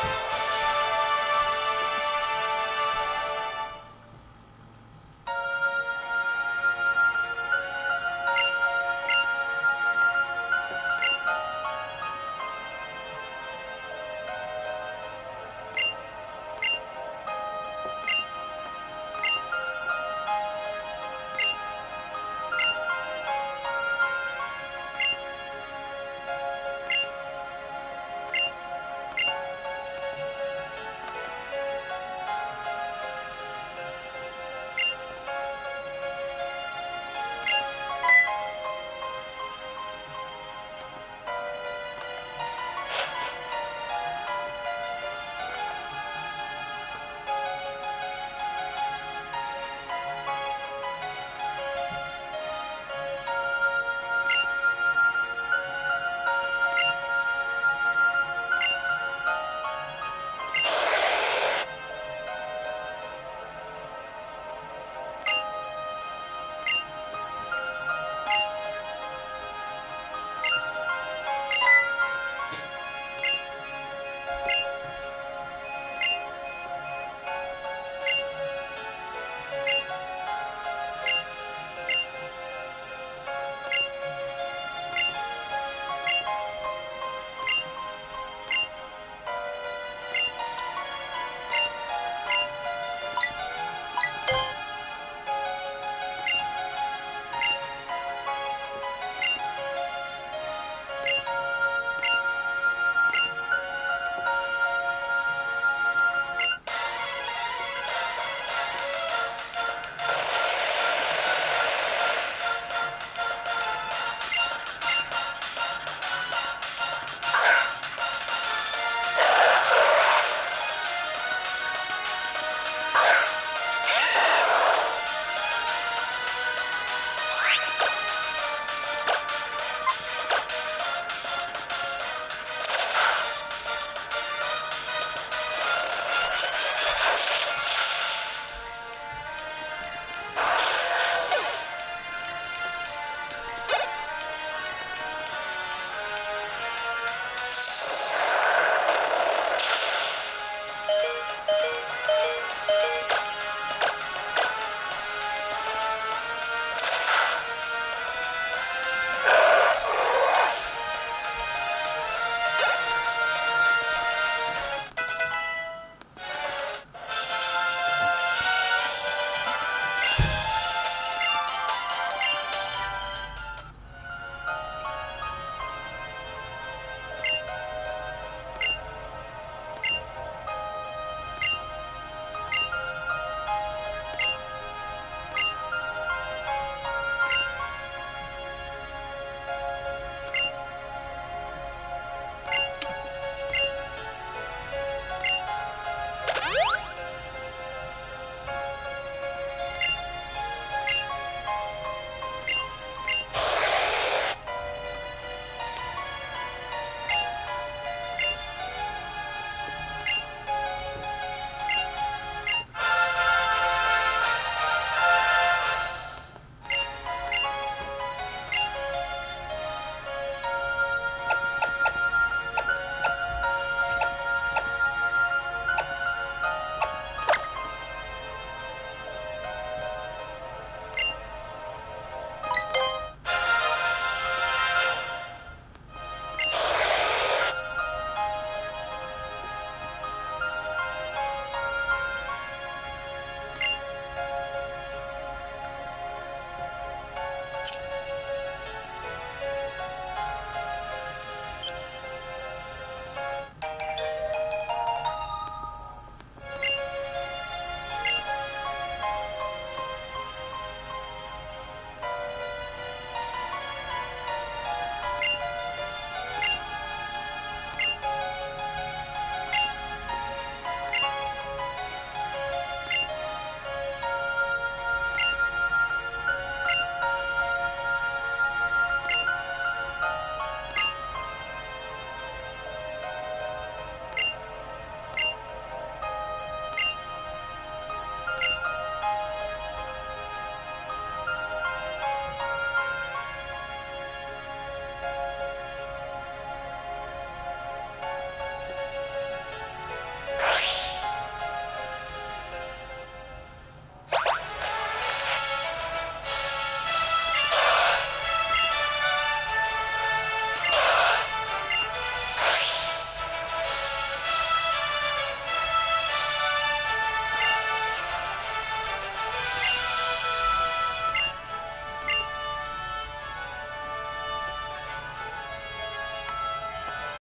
Thanks.